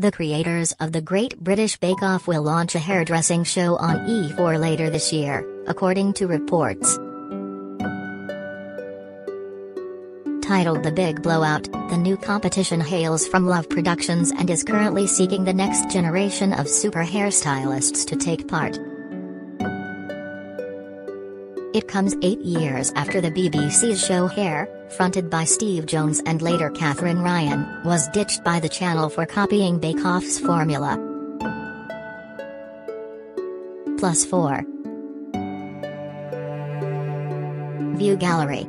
The creators of the Great British Bake Off will launch a hairdressing show on E4 later this year, according to reports. Titled The Big Blowout, the new competition hails from Love Productions and is currently seeking the next generation of super hairstylists to take part. It comes eight years after the BBC's show Hair, fronted by Steve Jones and later Katherine Ryan, was ditched by the channel for copying Bake Off's formula. Plus 4. View Gallery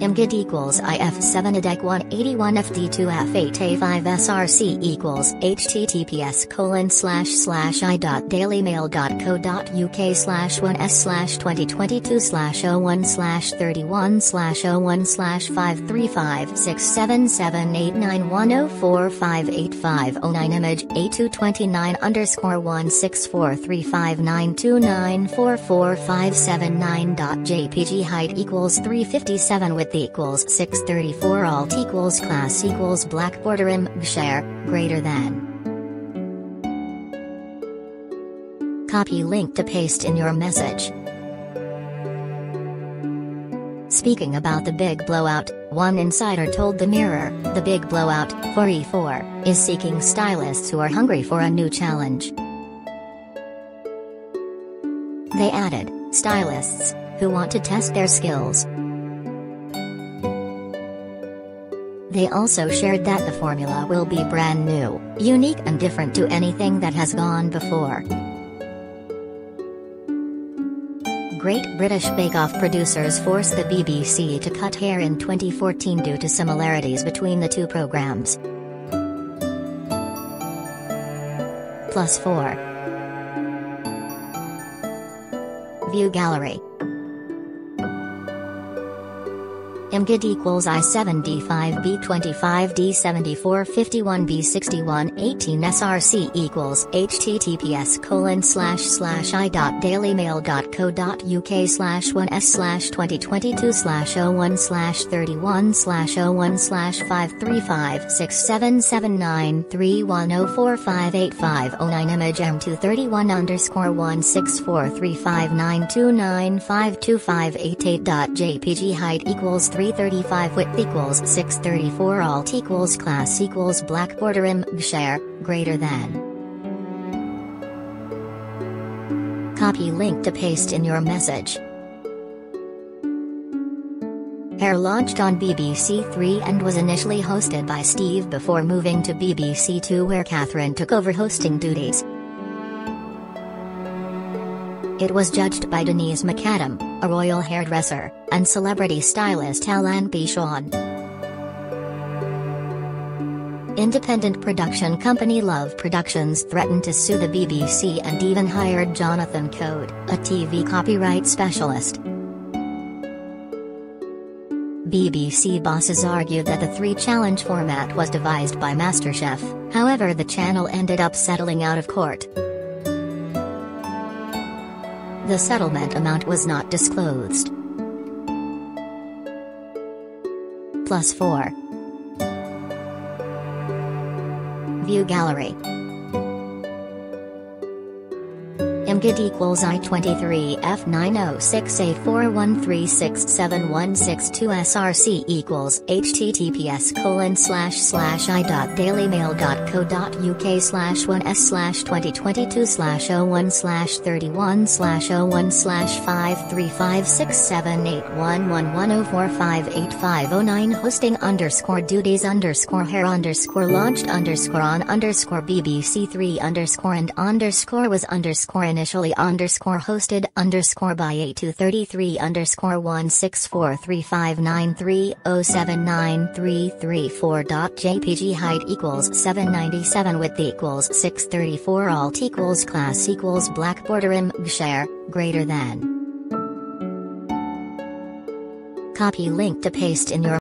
IMGIT equals IF7 ADEC 181 FD2 F8A5 SRC equals https colon slash slash i dot dailymail.co.uk slash 1s slash 2022 slash 01 slash 31 slash 01 slash 535 6778910458509 image A229 underscore 1643592944579 dot JPG height equals 357 with width equals 634 alt equals class equals black border im share, greater than. Copy link to paste in your message. Speaking about the big blowout, one insider told The Mirror, the big blowout, for E4, is seeking stylists who are hungry for a new challenge. They added, stylists, who want to test their skills, They also shared that the formula will be brand new, unique and different to anything that has gone before. Great British Bake Off producers forced the BBC to cut hair in 2014 due to similarities between the two programs. Plus 4. View Gallery IMGIT equals I7D5B25D7451B6118 SRC equals https colon slash slash i dot dailymail.co.uk slash 1s slash 2022 slash 01 slash 31 slash 01 slash 535 677931045850 image M231 underscore 1643592952588.jpg height equals 3 335 width equals 634 alt equals class equals black border im share, greater than. Copy link to paste in your message. Hair launched on BBC Three and was initially hosted by Steve before moving to BBC Two where Katherine took over hosting duties. It was judged by Denise McAdam, a royal hairdresser, and celebrity stylist Alan Bichon. Independent production company Love Productions threatened to sue the BBC and even hired Jonathan Coad, a TV copyright specialist. BBC bosses argued that the three-challenge format was devised by MasterChef, however the channel ended up settling out of court. The settlement amount was not disclosed. Plus 4. View Gallery IMGIT equals I23F906A413671622SRC equals https colon slash slash i dot dailymail.co.uk slash 1s slash 2022 slash 01 slash 31 slash 01 slash 53567811104585009 hosting underscore duties underscore hair underscore launched underscore on underscore BBC3 underscore and underscore was underscore in initially underscore hosted underscore by A233 underscore 1643593079334 dot jpg height equals 797 width equals 634 alt equals class equals black border im share, greater than. Copy link to paste in your